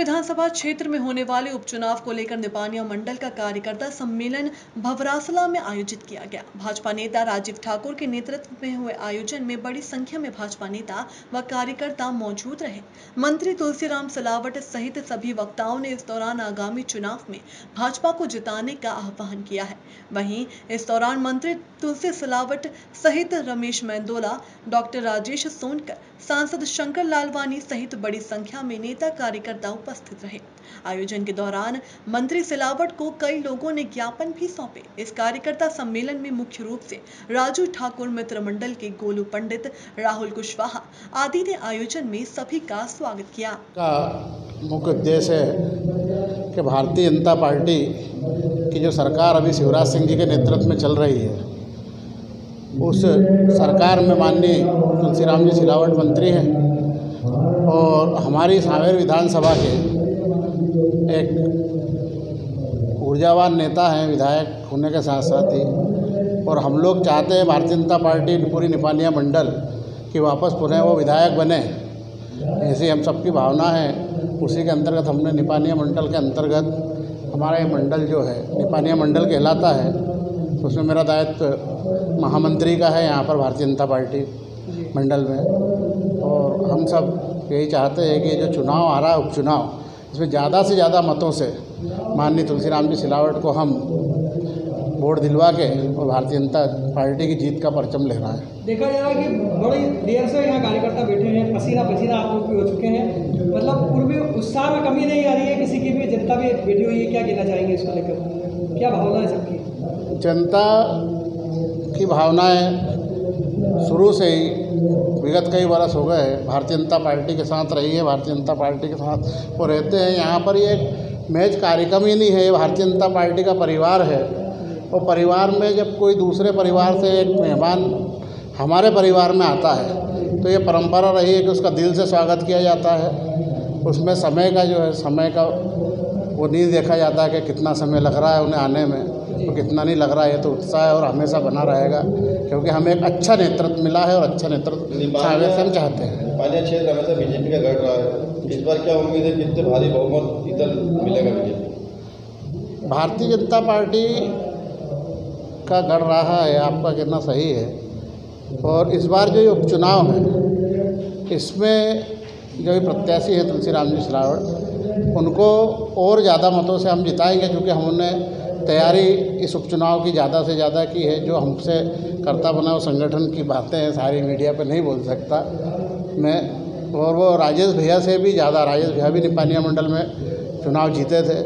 विधानसभा क्षेत्र में होने वाले उपचुनाव को लेकर निपानिया मंडल का कार्यकर्ता सम्मेलन भवरासला में आयोजित किया गया। भाजपा नेता राजीव ठाकुर के नेतृत्व में हुए आयोजन में बड़ी संख्या में भाजपा नेता व कार्यकर्ता मौजूद रहे। मंत्री तुलसीराम सिलावट सहित सभी वक्ताओं ने इस दौरान आगामी चुनाव में भाजपा को जिताने का आह्वान किया है। वहीं इस दौरान मंत्री तुलसी सिलावट सहित रमेश मैंदोला, डॉक्टर राजेश सोनकर, सांसद शंकर लालवानी सहित बड़ी संख्या में नेता कार्यकर्ता उपस्थित रहे। आयोजन के दौरान मंत्री सिलावट को कई लोगों ने ज्ञापन भी सौंपे। इस कार्यकर्ता सम्मेलन में मुख्य रूप से राजू ठाकुर मित्र मंडल के गोलू पंडित राहुल कुशवाहा आदि ने आयोजन में सभी का स्वागत किया। का मुख्य उद्देश्य है कि भारतीय जनता पार्टी की जो सरकार अभी शिवराज सिंह जी के नेतृत्व में चल रही है, उस सरकार में माननीय तुलसीराम जी सिलावट मंत्री हैं। और हमारी सांवेर विधानसभा के एक ऊर्जावान नेता हैं, विधायक होने के साथ साथ ही। और हम लोग चाहते हैं भारतीय जनता पार्टी पूरी निपानिया मंडल कि वापस पुनः वो विधायक बने। ऐसी हम सबकी भावना है। उसी के अंतर्गत हमने निपानिया मंडल के अंतर्गत हमारा ये मंडल जो है, निपानिया मंडल कहलाता है। उसमें मेरा दायित्व महामंत्री का है, यहाँ पर भारतीय जनता पार्टी। मंडल में। और हम सब यही चाहते हैं कि जो चुनाव आ रहा है उपचुनाव इसमें ज़्यादा से ज़्यादा मतों से माननीय तुलसीराम जी सिलावट को हम वोट दिलवा के और भारतीय जनता पार्टी की जीत का परचम लेना है। देखा जा रहा है कि बड़ी देर से यहाँ कार्यकर्ता बैठे हैं पसीना पसीना आप लोग भी हो चुके हैं। मतलब पूर्वी उत्साह में कमी नहीं आ रही है किसी की भी जनता भी बैठी हुई है क्या कहना चाहेंगे इसको लेकर? क्या भावना है सबकी? जनता की भावनाएँ शुरू से ही विगत कई बरस हो गए भारतीय जनता पार्टी के साथ रही है, भारतीय जनता पार्टी के साथ वो रहते हैं। यहाँ पर ये मैच कार्यक्रम ही नहीं है, ये भारतीय जनता पार्टी का परिवार है। और परिवार में जब कोई दूसरे परिवार से एक मेहमान हमारे परिवार में आता है तो ये परंपरा रही है कि उसका दिल से स्वागत किया जाता है। उसमें समय का जो है, समय का वो नहीं देखा जाता है कि कितना समय लग रहा है उन्हें आने में। तो कितना नहीं लग रहा है ये तो उत्साह है और हमेशा बना रहेगा क्योंकि हमें एक अच्छा नेतृत्व मिला है और अच्छा नेतृत्व सामने हम चाहते हैं। पानी क्षेत्र हमेशा बीजेपी का गढ़ रहा है। इस बार क्या उम्मीद है कितने भारी बहुमत इधर मिलेगा बीजेपी? भारतीय जनता पार्टी का गढ़ रहा है आपका कितना सही है। और इस बार जो ये उपचुनाव है इसमें जो ये प्रत्याशी है तुलसीराम जी सिलावट उनको और ज़्यादा मतों से हम जिताएँगे क्योंकि हमने तैयारी इस उपचुनाव की ज़्यादा से ज़्यादा की है, जो हमसे करता बना संगठन की बातें हैं, सारी मीडिया पर नहीं बोल सकता। मैं और वो राजेश भैया से भी ज़्यादा, राजेश भैया भी निपानिया मंडल में चुनाव जीते थे।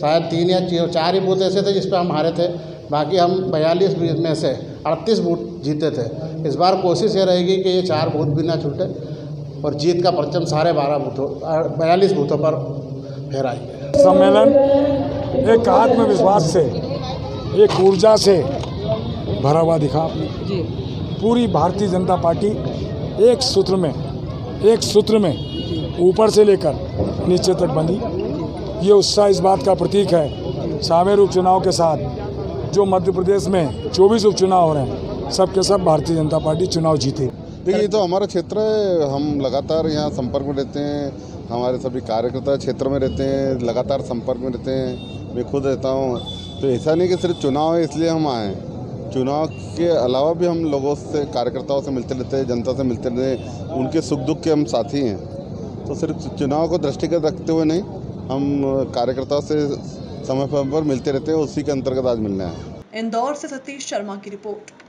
शायद तीन या चार ही बूथ ऐसे थे जिस पे हम हारे थे, बाकी हम बयालीस में से अड़तीस बूथ जीते थे। इस बार कोशिश ये रहेगी कि ये चार बूथ भी ना छूटे और जीत का परचम साढ़े बारह बूथों, बयालीस बूथों पर फहराएँगे सम्मेलन एक आत्मविश्वास से एक ऊर्जा से भरा हुआ दिखा आपने। पूरी भारतीय जनता पार्टी एक सूत्र में एक सूत्र में ऊपर से लेकर नीचे तक बंधी ये उत्साह इस बात का प्रतीक है सावेर उपचुनाव के साथ जो मध्य प्रदेश में 24 उपचुनाव हो रहे हैं सब के सब भारतीय जनता पार्टी चुनाव जीते। देखिए तो हमारा क्षेत्र है हम लगातार यहाँ संपर्क में रहते हैं हमारे सभी कार्यकर्ता क्षेत्र में रहते हैं लगातार संपर्क में रहते हैं मैं खुद रहता हूँ। तो ऐसा नहीं कि सिर्फ़ चुनाव है इसलिए हम आए चुनाव के अलावा भी हम लोगों से कार्यकर्ताओं से मिलते रहते हैं जनता से मिलते रहते हैं उनके सुख दुख के हम साथी हैं। तो सिर्फ़ चुनाव को दृष्टिगत रखते हुए नहीं हम कार्यकर्ताओं से समय समय पर मिलते रहते हैं उसी के अंतर्गत आज मिलने आए हैं। इंदौर से सतीश शर्मा की रिपोर्ट।